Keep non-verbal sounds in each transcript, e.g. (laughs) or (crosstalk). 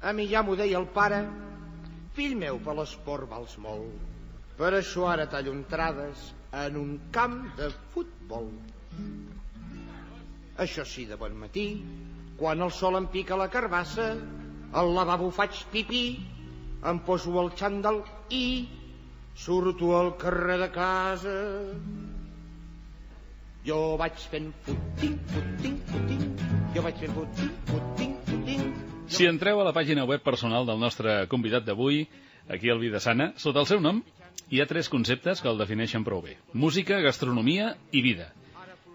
A mi ja m'ho deia el pare. Fill meu, per l'esport vals molt. Per això ara tallo entrades en un camp de futbol. Això sí, de bon matí, quan el sol em pica la carbassa, al lavabo faig pipí, em poso el xandall i surto al carrer de casa. Jo vaig fent futing, futing, futing, jo vaig fent futing, futing. Si entreu a la pàgina web personal del nostre convidat d'avui, aquí al Vida Sana, sota el seu nom, hi ha tres conceptes que el defineixen prou bé. Música, gastronomia i vida.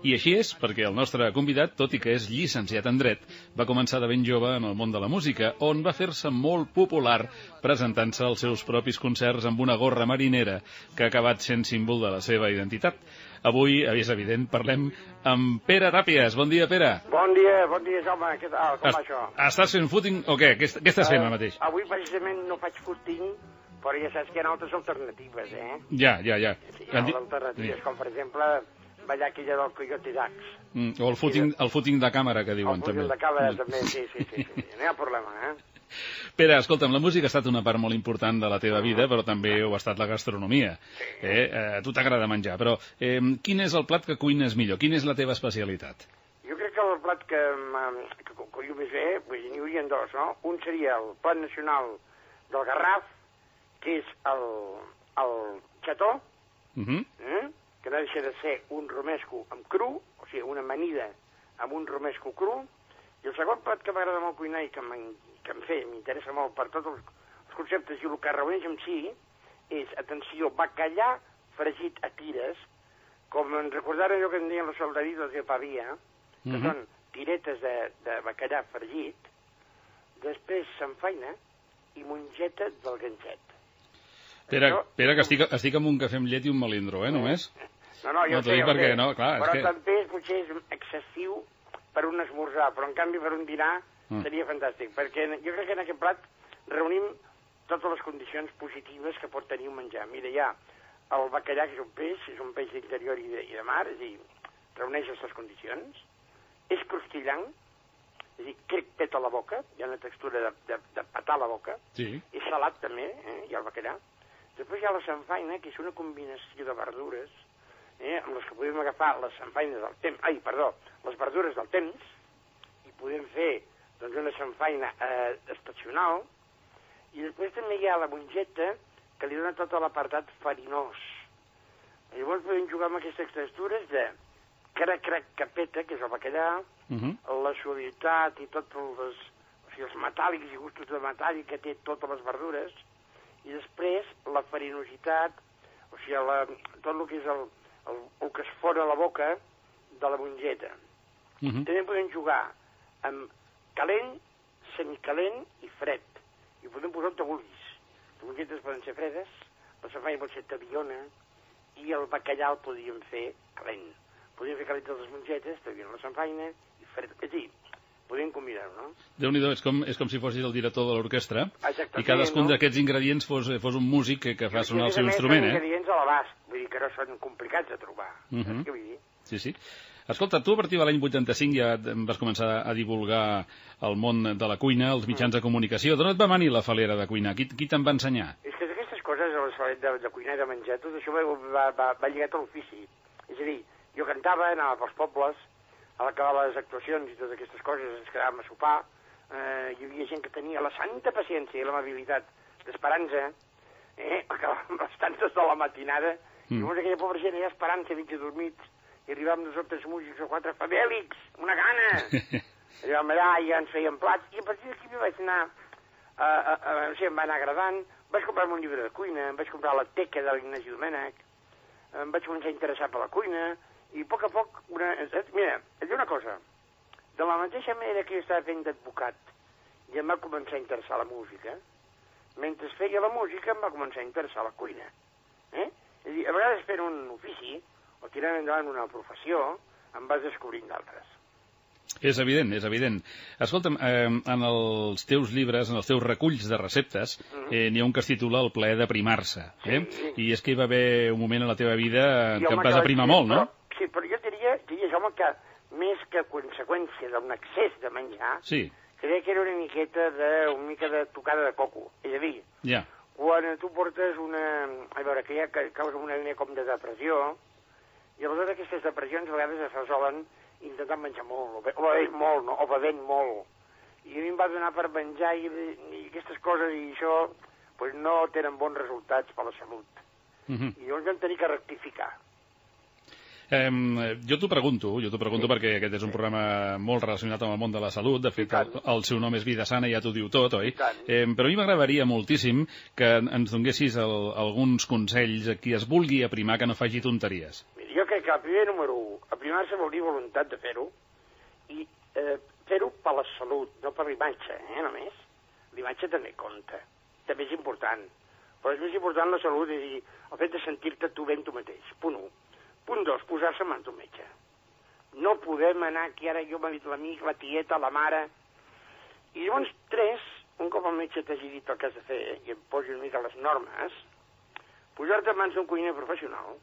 I així és perquè el nostre convidat, tot i que és llicenciat en dret, va començar de ben jove en el món de la música, on va fer-se molt popular presentant-se als seus propis concerts amb una gorra marinera que ha acabat sent símbol de la seva identitat. Avui, és evident, parlem amb Pere Tàpies. Bon dia, Pere. Bon dia, bon dia, Jaume. Què tal? Com Es- va això? Estàs fent footing o què? Què, què estàs fent Eh, ara mateix? Avui precisament no faig footing, però ja saps que hi ha altres alternatives, eh? Ja, ja, ja. Sí, hi ha alternatives, com per exemple ballar aquella del Coyote Dax. Mm, O el footing, el footing de càmera, que diuen, El també. footing de càmera Mm. també, sí, sí, sí, sí. No hi ha problema, eh? (laughs) Pere, escolta'm, la música ha estat una part molt important de la teva vida, però també ho ha estat la gastronomia. Eh? Eh, a tu t'agrada menjar, però eh, quin és el plat que cuines millor? Quina és la teva especialitat? Jo crec que el plat que, que cu- cuino més bé, pues, n'hi haurien dos, no? Un seria el plat nacional del Garraf, que és el, el xató, Uh -huh. eh? Que no deixa de ser un romesco amb cru, o sigui, una amanida amb un romesco cru, i el segon plat que m'agrada molt cuinar i que, que em fe, m'interessa molt per tots els, els conceptes i el que reuneix en si, és, atenció, bacallà fregit a tires, com en recordar allò que en deien los soldaditos de Pavia, que Mhm. són tiretes de, de bacallà fregit, després s'enfaina i mongeta del ganxet. Pere, Això- Pere que estic, estic amb un cafè amb llet i un melindro, eh, només? No, no, jo No, sé, jo perquè sé. no, clar, és però que- també és, potser és excessiu per un esmorzar, però en canvi per un dinar Mm. seria fantàstic, perquè jo crec que en aquest plat reunim totes les condicions positives que pot tenir un menjar. Mira, hi ha el bacallà, que és un peix, és un peix d'interior i, de, i de mar, és a dir, reuneix aquestes condicions, és crustillant, és a dir, crec peta la boca, hi ha una textura de, de, de petar la boca, Sí. és salat també, eh? hi ha el bacallà. Després hi ha la sanfaina, que és una combinació de verdures, eh? amb les que podem agafar les sanfaines del temps, ai, perdó, les verdures del temps, i podem fer doncs, una sanfaina eh, estacional, i després també hi ha la mongeta, que li dona tot l'apartat farinós. Llavors podem jugar amb aquestes textures de crac, crac, capeta, que és el bacallà, Uh -huh. la suavitat i tots els, o sigui, els metàl·lics i gustos de metàl·lic que té totes les verdures, i després la farinositat, o sigui, la, tot el que és el, el, el que es fora la boca de la mongeta. Uh -huh. També podem jugar amb calent, semicalent i fred. I podem posar on te vulguis. Les mongetes poden ser fredes, la safanya pot ser tabiona, i el bacallà el podríem fer calent. Podríem fer calent de les mongetes, tabiona la sanfaina, i fred. És a dir, podem combinar-ho, no? Déu-n'hi-do, és com, és com si fossis el director de l'orquestra i cadascun no? d'aquests ingredients fos, fos un músic que, que fa I, sonar el seu instrument, són eh? ingredients a l'abast, vull dir que no són complicats de trobar. Mhm. Saps què vull dir? Sí, sí. Escolta, tu a partir de l'any 85 ja vas començar a divulgar el món de la cuina, els mitjans de comunicació. D'on et va venir la falera de cuinar? Qui, qui te'n va ensenyar? És que aquestes coses, el salet de, de cuinar i de menjar, tot això va, va, va, va lligat a l'ofici. És a dir, jo cantava, anava pels pobles, a l'acabar les actuacions i totes aquestes coses, ens quedàvem a sopar, eh, hi havia gent que tenia la santa paciència i l'amabilitat d'esperança, eh, (laughs) acabàvem les tantes de la matinada, Mm. i llavors aquella pobra gent allà esperant, que mig dormits, i arribàvem dos o tres músics o quatre, Fabèlix, una gana! Arribàvem allà i ja ens feien plats, i a partir d'aquí jo vaig anar, uh, uh, no sé, em va anar agradant, vaig comprar un llibre de cuina, em vaig comprar la teca de l'Ignasi Domènech, em vaig començar a interessar per la cuina, i a poc a poc, una... eh, mira, et dic una cosa, de la mateixa manera que jo estava fent d'advocat i em va començar a interessar la música, mentre feia la música em va començar a interessar la cuina. Eh? És a dir, a vegades fent un ofici o tirant endavant una professió em vas descobrint d'altres. És evident, és evident. Escolta'm, eh, en els teus llibres, en els teus reculls de receptes, eh, n'hi ha un que es titula El plaer d'aprimar-se. Eh? Mm-hmm. Sí. I és que hi va haver un moment a la teva vida en I, què et vas aprimar molt, no? Però, sí, però jo diria, diria home, que més que conseqüència d'un excés de menjar, Sí. que que era una miqueta de, una mica de tocada de coco. És a dir, Ja. quan tu portes una... A veure, que ja ca- causa una línia com de depressió, i aleshores aquestes depressions a vegades es resolen intentant menjar molt, o, be o bevent molt, no? o bevent molt. I a mi em va donar per menjar i, i aquestes coses, i això pues, no tenen bons resultats per la salut. Mhm. I llavors vam tenir que rectificar. Eh, jo t'ho pregunto, jo t'ho pregunto Sí. perquè aquest és un programa molt relacionat amb el món de la salut, de fet el, el seu nom és Vida Sana i ja t'ho diu tot, oi? Eh, però a mi m'agradaria moltíssim que ens donessis el, alguns consells a qui es vulgui aprimar que no faci tonteries. Mira, jo crec que el primer número 1, aprimar-se vol dir voluntat de fer-ho, i eh, fer-ho per la salut, no per l'imatge, eh, només. L'imatge també compta, també és important. Però és més important la salut, és a dir, el fet de sentir-te tu ben tu mateix, punt 1. Punt 2, posar-se mans d'un metge. No podem anar aquí, ara jo m'ha dit l'amic, la tieta, la mare... I llavors, 3, un cop el metge t'hagi dit el que has de fer i et posi una mica les normes, posar-te en mans d'un cuiner professional,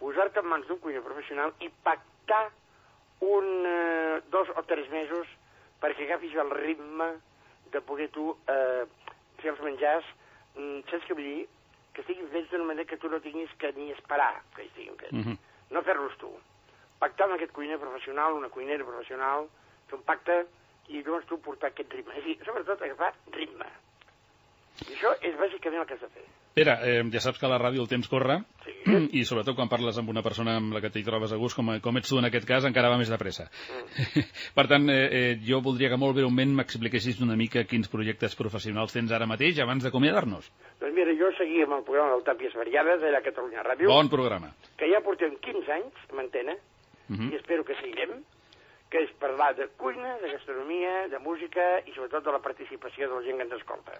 posar-te en mans d'un cuiner professional i pactar un, eh, dos o tres mesos perquè agafis el ritme de poder tu eh, fer els menjars, mm, saps què vull dir? Que estiguin fets d'una manera que tu no tinguis que ni esperar que estiguin fets. Mhm. No fer-los tu. Pactar amb aquest cuiner professional, una cuinera professional, fer un pacte i llavors tu portar aquest ritme. És a dir, sobretot agafar ritme. I això és bàsicament el que has de fer. Pere, eh, ja saps que a la ràdio el temps corre Sí. i sobretot quan parles amb una persona amb la que t'hi trobes a gust, com, com ets tu en aquest cas, encara va més de pressa. (laughs) per tant, eh, eh, jo voldria que molt breument m'expliquessis una mica quins projectes professionals tens ara mateix abans d'acomiadar-nos. Doncs mira, jo seguia amb el programa del Tàpies Variades de la Catalunya Ràdio, Bon programa. que ja portem 15 anys en antena, Mhm. i espero que seguirem, que és parlar de cuina, de gastronomia, de música i sobretot de la participació de la gent que ens escolta.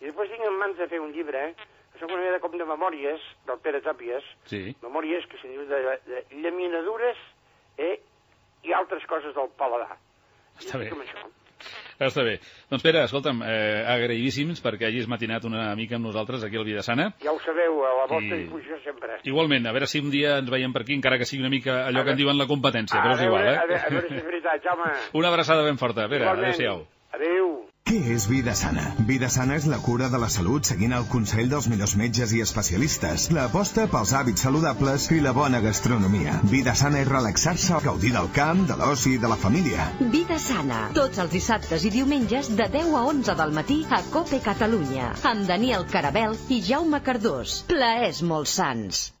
I després tinc en mans de fer un llibre, que són una mena com de memòries del Pere Tàpies, Sí. memòries que se'n diu de, de llaminadures eh, i altres coses del paladar. Està bé. Com això. Està bé. Doncs Pere, escolta'm, eh, agraïdíssims perquè hagis matinat una mica amb nosaltres aquí al Vidasana. Ja ho sabeu, a la vostra I- disposició sempre. Igualment, a veure si un dia ens veiem per aquí, encara que sigui una mica allò A que en diuen la competència, però és a veure, igual, A veure, a eh? veure si és veritat, Jaume. (laughs) Una abraçada ben forta. Pere, adéu-siau. Què és Vida Sana? Vida Sana és la cura de la salut seguint el consell dels millors metges i especialistes, l'aposta pels hàbits saludables i la bona gastronomia. Vida Sana és relaxar-se, gaudir del camp, de l'oci, de la família. Vida sana, tots els dissabtes i diumenges de 10 a 11 del matí a Cope Catalunya, amb Daniel Carabel i Jaume Cardós. Plaers molt sants.